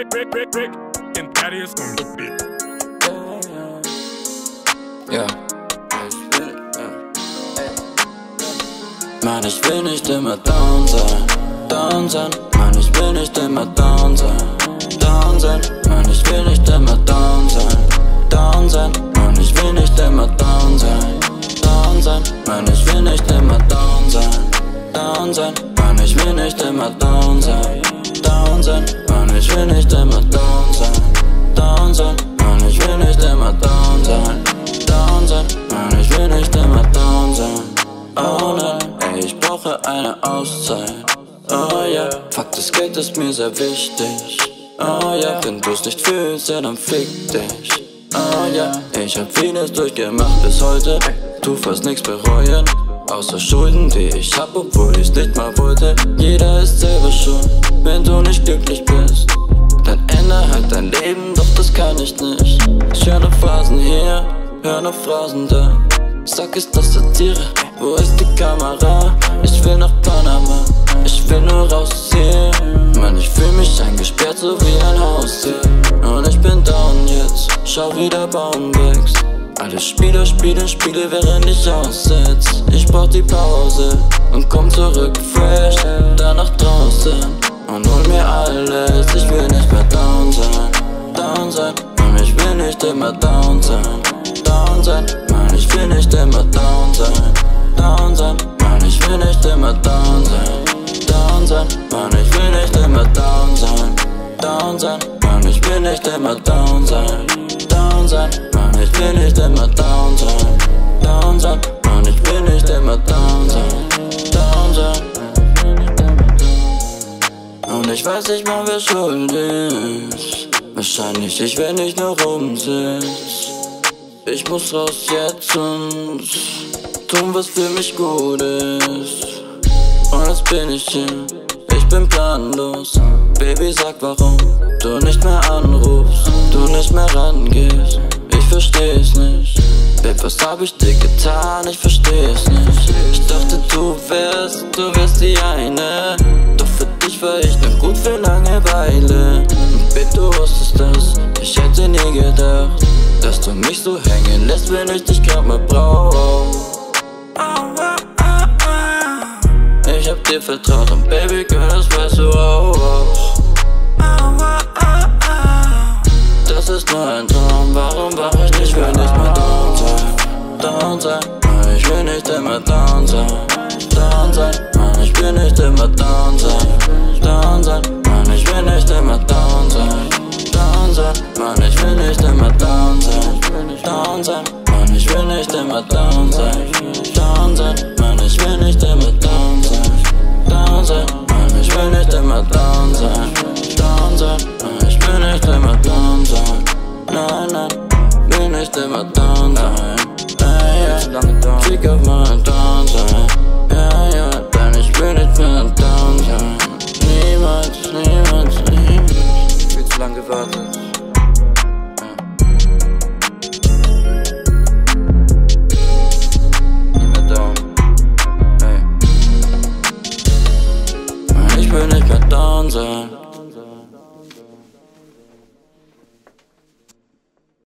Rick, Rick, Rick, Rick, and Thaddeus on the beat. Ja. Mann, ich will nicht immer down sein, down sein. Mann, ich will nicht immer down sein, down sein. Mann, ich will nicht immer down sein, down sein. Mann, ich will nicht immer down sein, down sein. Mann, ich will nicht immer down sein, down sein. Mann, ich will nicht immer down sein, down sein. Mann, ich will brauche eine Auszeit. Oh ja, yeah. fuck, das Geld ist mir sehr wichtig. Oh ja, yeah. wenn du's nicht fühlst, ja dann fick dich. Oh ja, yeah. ich hab vieles durchgemacht bis heute. Tu fast nichts bereuen. Außer Schulden, die ich hab, obwohl ich's nicht mal wollte. Jeder ist selber schuld, wenn du nicht glücklich bist. Dann ändere halt dein Leben, doch das kann ich nicht. Ich höre Phasen hier, höre noch Phrasen da. Sag es, das Satire, wo ist die Kamera? Ich will nach Panama, ich will nur raus hier. Mann, ich fühl mich eingesperrt, so wie ein Haustier. Und ich bin down jetzt, schau wie der Baum wächst. Alle Spieler spielen Spiele, während ich aussetz. Ich brauch die Pause und komm zurück fresh, da nach draußen. Und hol mir alles, ich will nicht mehr down sein, down sein. Mann, ich will nicht immer down sein, down sein. Mann, ich will nicht immer down sein, down sein. Will nicht immer down sein, down sein. Mann, ich will nicht immer down sein, down sein. Mann, ich will nicht immer down sein, down sein. Mann, ich will nicht immer down sein, down sein. Mann, ich will nicht immer down sein, down sein. Und ich weiß nicht mal, wer schuld ist. Wahrscheinlich ich, wenn ich nur rumsitz. Ich muss raus jetzt und tun, was für mich gut ist. Und jetzt bin ich hier, ich bin planlos. Baby, sag warum du nicht mehr anrufst, du nicht mehr rangehst. Ich versteh's nicht. Babe, was hab ich dir getan? Ich versteh's nicht. Ich dachte, du wärst, du wärst die eine. Doch für dich war ich nur gut für Langeweile. Und Babe, du wusstest das, ich hätte nie gedacht, dass du mich so hängen lässt, wenn ich dich grad mal brauch. Ich hab dir vertraut und Baby Girl, das weißt du auch. Das ist nur ein Traum, warum wach ich nicht, will nicht mehr down sein, down sein. Mann, ich will nicht immer down sein, down sein. Mann, ich will nicht immer down sein, down sein. Mann, ich will nicht immer down sein, down sein. Mann, ich will nicht immer down sein, down sein. Mann, ich will nicht immer down sein. echt immer down sein. Ja, ja, Klick auf mein Down sein. Ja, ja, denn ich will nicht mehr down sein. Niemals, niemals, niemals. Viel zu lang gewartet. Ich will nicht mehr down sein.